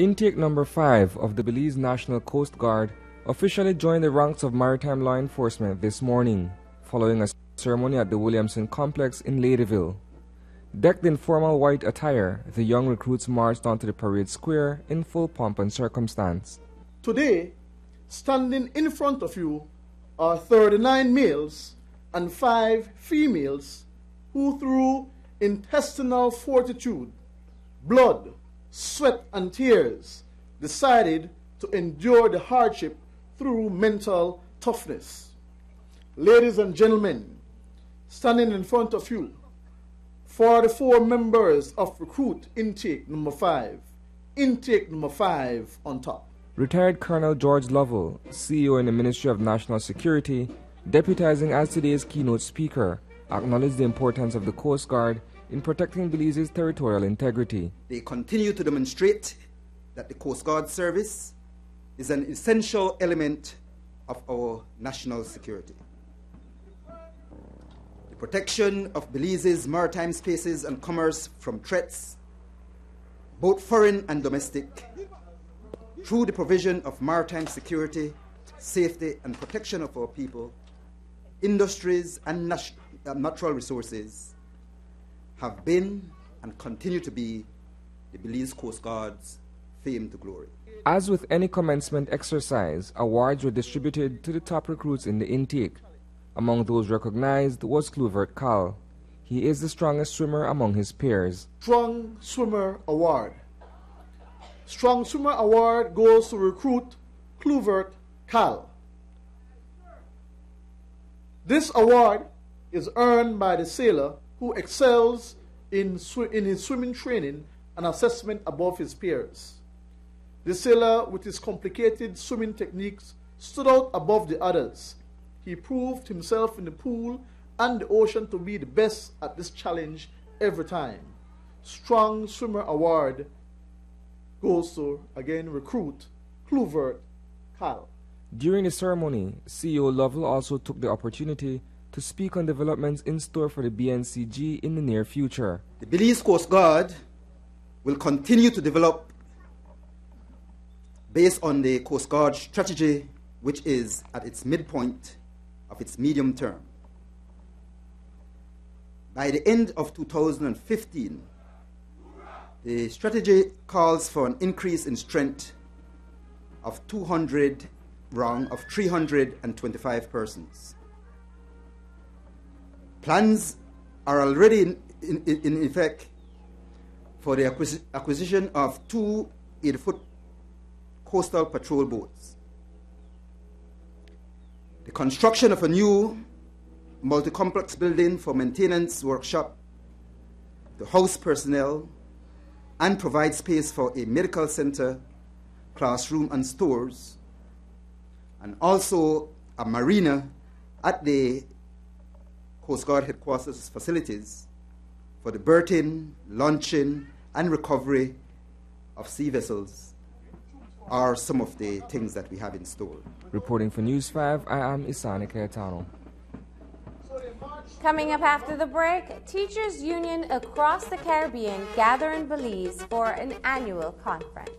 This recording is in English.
Intake number 5 of the Belize National Coast Guard officially joined the ranks of maritime law enforcement this morning, following a ceremony at the Williamson Complex in Ladyville. Decked in formal white attire, the young recruits marched onto the parade square in full pomp and circumstance. Today, standing in front of you are 39 males and 5 females who, through intestinal fortitude, blood, sweat, and tears, decided to endure the hardship through mental toughness. Ladies and gentlemen, standing in front of you, 44 members of recruit intake number 5, intake number 5 on top. Retired Colonel George Lovell, CEO in the Ministry of National Security, deputizing as today's keynote speaker, acknowledged the importance of the Coast Guard in protecting Belize's territorial integrity. They continue to demonstrate that the Coast Guard service is an essential element of our national security. The protection of Belize's maritime spaces and commerce from threats, both foreign and domestic, through the provision of maritime security, safety, and protection of our people, industries, and uh, natural resources have been and continue to be the Belize Coast Guard's fame to glory. As with any commencement exercise, awards were distributed to the top recruits in the intake. Among those recognized was Clouvert Cal. He is the strongest swimmer among his peers. Strong Swimmer Award. Strong Swimmer Award goes to recruit Clouvert Cal. This award is earned by the sailor who excels in, sw- in his swimming training and assessment above his peers. The sailor, with his complicated swimming techniques, stood out above the others. He proved himself in the pool and the ocean to be the best at this challenge every time. Strong Swimmer Award goes to, again, recruit Clouvert Cal. During the ceremony, CEO Lovell also took the opportunity to speak on developments in store for the BNCG in the near future. The Belize Coast Guard will continue to develop based on the Coast Guard strategy, which is at its midpoint of its medium term. By the end of 2015, the strategy calls for an increase in strength of 200 wrong of 325 persons. Plans are already in, in, in effect for the acquisi- acquisition of two eight-foot coastal patrol boats. The construction of a new multi complex building for maintenance workshop, to house personnel, and provide space for a medical center, classroom, and stores, and also a marina at the Coast Guard headquarters facilities for the berthing, launching, and recovery of sea vessels are some of the things that we have in store. Reporting for News 5, I am Isani Cayetano. Coming up after the break, teachers union across the Caribbean gather in Belize for an annual conference.